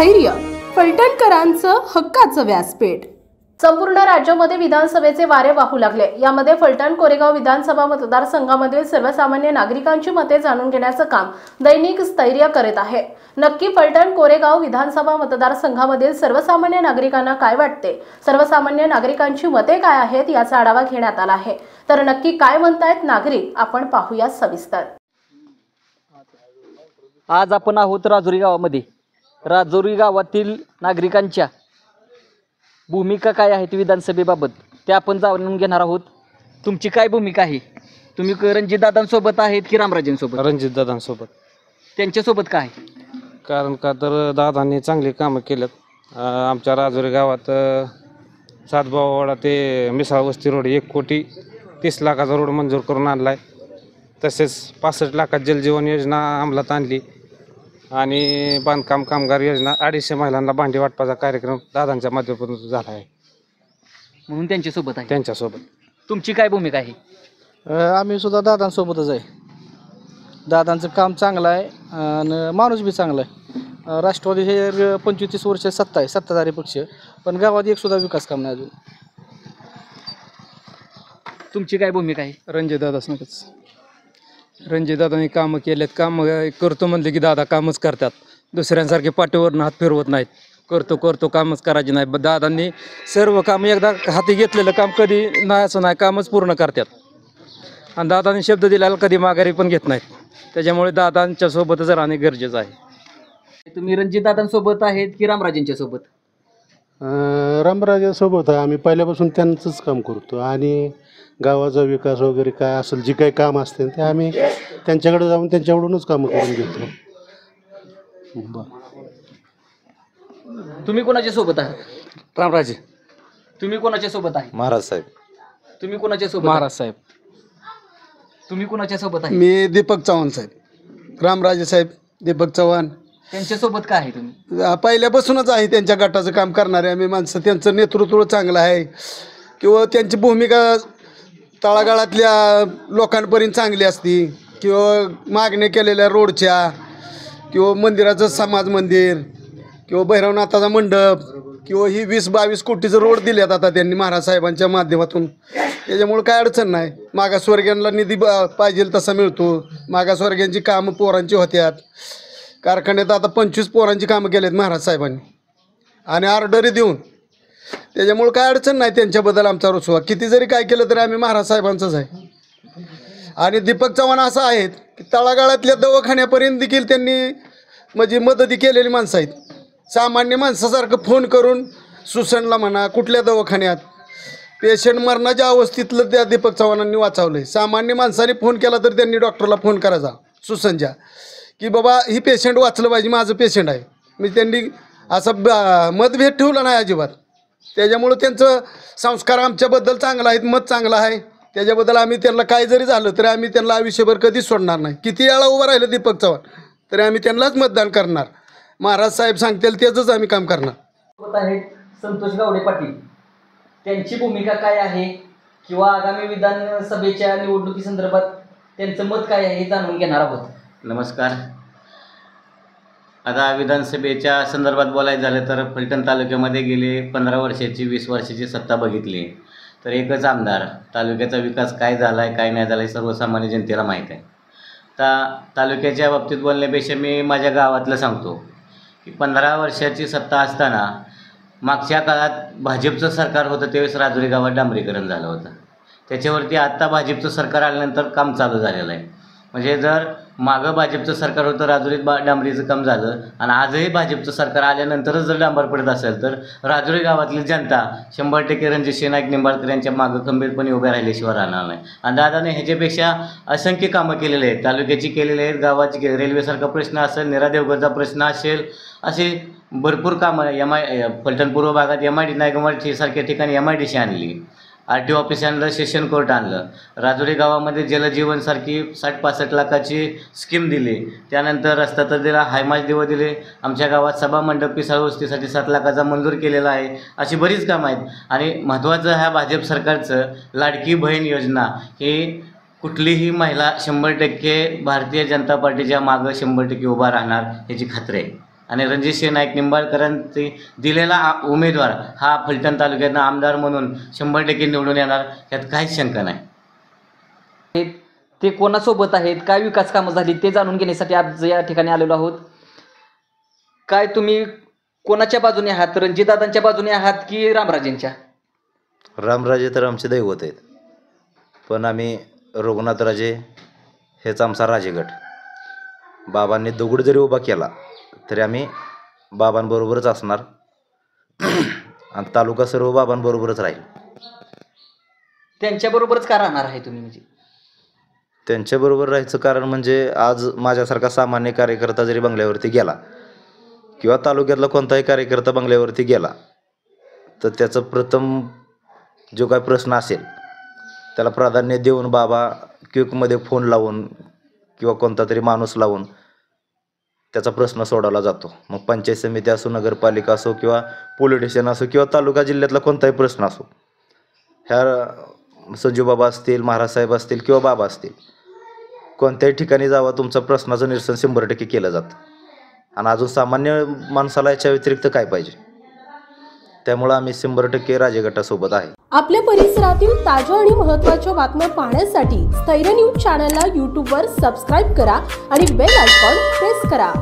स्थैर्य फलटणकरांचं हक्काचं व्यासपीठ. संपूर्ण राज्यामध्ये विधानसभेचे वारे वाहू लागले. यामध्ये फलटण कोरेगाव विधानसभा मतदारसंघामधील सर्वसामान्य नागरिकांची मते जाणून घेण्याचं काम दैनिक स्थैर्य करीत आहे. नक्की फलटण कोरेगाव विधानसभा मतदारसंघामधील सर्वसामान्य नागरिकांना काय वाटते? सर्वसामान्य नागरिकांची मते काय आहेत याचा आढावा घेण्यात आला आहे. तर नक्की काय म्हणतायत नागरिक? आपण पाहूया सविस्तर. आज आपण आहोत राजुरी गावामध्ये. राजुरी गावातील नागरिकांच्या भूमिका काय आहेत विधानसभेबाबत? त्या आपण जाणून घेणार आहोत. तुमची काय भूमिका आहे? तुम्ही रणजितदादांसोबत आहेत की रामराजेंसोबत? रणजित दादांसोबत. त्यांच्यासोबत काय कारण का तर दादांनी चांगली कामं केलेत. अं, आमच्या राजुरी गावात अं, सातबावाडा ते मिसाळ वस्ती रोड एक कोटी तीस लाखाचा रोड मंजूर करून आणला आहे तसेच पासष्ट लाखात जलजीवन योजना अंमलात आणली. आणि बांधकाम कामगार योजना अडीचशे महिलांना भांडी वाटपाचा कार्यक्रम दादांच्या माध्यमातून झाला आहे. म्हणून त्यांच्यासोबत आहे. त्यांच्यासोबत. तुमची काय भूमिका आहे? अ, आम्ही सुद्धा दादांसोबतच आहे. दादांचं काम चांगलं आहे आणि माणूस बी चांगला आहे. अ, राष्ट्रवादी हे पंचवीस तीस वर्ष सत्ता आहे सत्ताधारी पक्ष. पण गावात एक सुद्धा विकास काम नाही अजून. तुमची काय भूमिका आहे? रणजितदादाच नकच रणजितदादांनी कामं केलेत. कामं करतो म्हणले की दादा कामच करतात. दुसऱ्यांसारखे पाठीवरून हात फिरवत नाहीत. करतो करतो कामच करायचे नाही ब- दादांनी सर्व काम एकदा हाती घेतलेलं काम कधी नाही असं नाही कामच पूर्ण करतात. आणि दादांनी शब्द दिलेला कधी माघारी पण घेत नाहीत. त्याच्यामुळे दादांच्या सोबतच राहणे गरजेचं आहे. तुम्ही रणजितदादांसोबत आहेत की रामराजेंच्या सोबत? रामराजासोबत आहे. आम्ही पहिल्यापासून त्यांचंच काम करतो. आणि गावाचा विकास वगैरे काय असेल जे काही काम असते ते आम्ही त्यांच्याकडे जाऊन त्यांच्याकडूनच कामं करून घेतो. बरं. तुम्ही कोणाच्या सोबत आहात? रामराजे. तुम्ही कोणाच्या सोबत आहे? महाराज साहेब. तुम्ही कोणाच्या सोबत आहे? महाराज साहेब. तुम्ही कोणाच्या सोबत आहे? मी दीपक चव्हाण साहेब. रामराजे साहेब दीपक चव्हाण. त्यांच्यासोबत काय आहे तुम्ही? अ, पहिल्यापासूनच आहे त्यांच्या गटाचं काम करणारे आम्ही माणसं. त्यांचं नेतृत्व चांगलं आहे. किंवा त्यांची भूमिका तळागाळातल्या लोकांपर्यंत चांगली असती. किंवा मागण्या केलेल्या रोडच्या किंवा मंदिराचं समाज मंदिर किंवा भैरवनाथाचा मंडप किंवा ही वीस बावीस कोटीचं रोड दिल्यात आता त्यांनी महाराज साहेबांच्या माध्यमातून. त्याच्यामुळे काय अडचण नाही. मागासवर्गीयांना निधी ब- पाहिजे तसा मिळतो. मागासवर्गीयांची कामं पोरांची होत्यात. कारखान्यात आता पंचवीस पोरांची कामं केलेत महाराज साहेबांनी. आणि ऑर्डरी देऊन. त्याच्यामुळं काय अडचण नाही त्यांच्याबद्दल आमचा रुसवा. किती जरी काय केलं तरी आम्ही महाराज साहेबांचंच आहे. आणि दीपक चव्हाण असं आहेत की तळागाळातल्या दवाखान्यापर्यंत देखील त्यांनी म्हणजे मदती केलेली माणसं आहेत. सामान्य माणसासारखं फोन करून सुसणला म्हणा कुठल्या दवाखान्यात. पेशंट मरणाच्या अवस्थेतलं त्या दीपक चव्हाणांनी वाचवलं आहे सामान्य माणसाने फोन केला तर त्यांनी डॉक्टरला फोन करायचा सुसनच्या की बाबा ही पेशंट वाचलं पाहिजे माझं पेशंट आहे. मी त्यांनी असं ब- मतभेद ठेवला नाही अजिबात. त्याच्यामुळं त्यांचं संस्कार आमच्याबद्दल चांगला आहेत मत चांगलं आहे. त्याच्याबद्दल आम्ही त्यांना काय जरी झालं तरी आम्ही त्यांना आयुष्यभर कधीच सोडणार नाही. किती वेळा उभं राहिलं दीपक चव्हाण तरी आम्ही त्यांनाच मतदान करणार. महाराज साहेब सांगतील त्याचंच आम्ही काम करणार. आहेत संतोष गावडे पाटील. त्यांची भूमिका काय आहे? किंवा आगामी विधानसभेच्या निवडणुकी संदर्भात त्यांचं मत काय आहे हे जाणून घेणार आहोत. नमस्कार. आता विधानसभेच्या संदर्भात बोलायचं झालं तर फलटण तालुक्यामध्ये गेले पंधरा वर्षाची वीस वर्षाची सत्ता बघितली. तर एकच आमदार तालुक्याचा विकास काय झाला आहे काय नाही झाला आहे सर्वसामान्य जनतेला माहीत आहे. ता तालुक्याच्या बाबतीत बोलण्यापेक्षा मी माझ्या गावातलं सांगतो की पंधरा वर्षाची सत्ता असताना मागच्या काळात भाजपचं सरकार होतं त्यावेळेस राजुरी गावात डांबरीकरण झालं होतं. त्याच्यावरती आत्ता भाजपचं सरकार आल्यानंतर काम चालू झालेलं आहे. म्हणजे जर मागं भाजपचं सरकार होतं राजुरीत बा डांबरीचं काम झालं आणि आजही भाजपचं सरकार आल्यानंतरच जर डांबर पडत असेल तर राजुरी गावातली जनता शंभर टक्के रणजित नाईक निंबाळकर यांच्या मागं खंबीरपणे उभ्या राहिल्याशिवाय राहणार नाही. आणि दादाने ह्याच्यापेक्षा असंख्य कामं केलेली आहेत. तालुक्याची केलेली आहेत गावाची के रेल्वेसारखा प्रश्न असेल निरादेवगडचा प्रश्न असेल असे भरपूर कामं एम आय फलटण पूर्व भागात एम आय डी नायगमाठी सारख्या ठिकाणी एम आय डी सी आणली. आर टी ऑफिस आणलं सेशन कोर्ट आणलं. राजुरी गावामध्ये जलजीवनसारखी साठ पासष्ट लाखाची स्कीम दिली. त्यानंतर रस्ता तर दिला हायमाज देव दिले. आमच्या गावात सभा मंडप पिसाळ सात लाखाचा मंजूर केलेला आहे अशी बरीच कामं आहेत. आणि महत्त्वाचं ह्या भाजप सरकारचं लाडकी बहीण योजना ही कुठलीही महिला शंभर टक्के भारतीय जनता पार्टीच्या मागं शंभर टक्के उभा राहणार याची खात्री आहे. आणि रणजितसिंह नाईक निंबाळकरांचे दिलेला उमेदवार हा फलटण तालुक्यातनं आमदार म्हणून शंभर टक्के निवडून येणार यात काहीच शंका नाही. ते कोणासोबत आहेत? काय विकास कामं झाली? ते जाणून घेण्यासाठी आज या ठिकाणी आलेलो आहोत. काय तुम्ही कोणाच्या बाजूने आहात? रणजितदादांच्या बाजूने आहात की रामराजेंच्या? रामराजे तर आमचे दैवत आहेत. पण आम्ही रघुनाथराजे हेच आमचा राजेगट. बाबांनी दगड जरी उभा केला तरी आम्ही बाबांबरोबरच असणार. आणि तालुका सर्व बाबांबरोबरच राहील. त्यांच्याबरोबरच का राहणार आहे तुम्ही म्हणजे? त्यांच्याबरोबर राहायचं कारण म्हणजे आज माझ्यासारखा सामान्य कार्यकर्ता जरी बंगल्यावरती गेला किंवा तालुक्यातला कोणताही कार्यकर्ता बंगल्यावरती गेला तर त्याचं प्रथम जो काय प्रश्न असेल त्याला प्राधान्य देऊन बाबा क्विकमध्ये फोन लावून किंवा कोणता तरी माणूस लावून त्याचा प्रश्न सोडवला जातो. मग पंचायत समिती असो नगरपालिका असो किंवा पोलीस स्टेशन असो किंवा तालुका जिल्ह्यातला कोणताही प्रश्न असो. ह्या संजूबाबा असतील महाराज साहेब असतील किंवा बाबा असतील कोणत्याही ठिकाणी जावा तुमचा प्रश्नाचं निरसन शंभर टक्के केलं जातं. आणि अजून सामान्य माणसाला याच्या व्यतिरिक्त काय पाहिजे? त्यामुळं आम्ही शंभर टक्के राजगटासोबत आहे. आपल्या परिसरातील ताज्या आणि महत्त्वाच्या बातम्या पाहण्यासाठी स्थैर्य न्यूज चॅनलला यूट्यूबवर सबस्क्राईब करा आणि बेल आयकॉन प्रेस करा.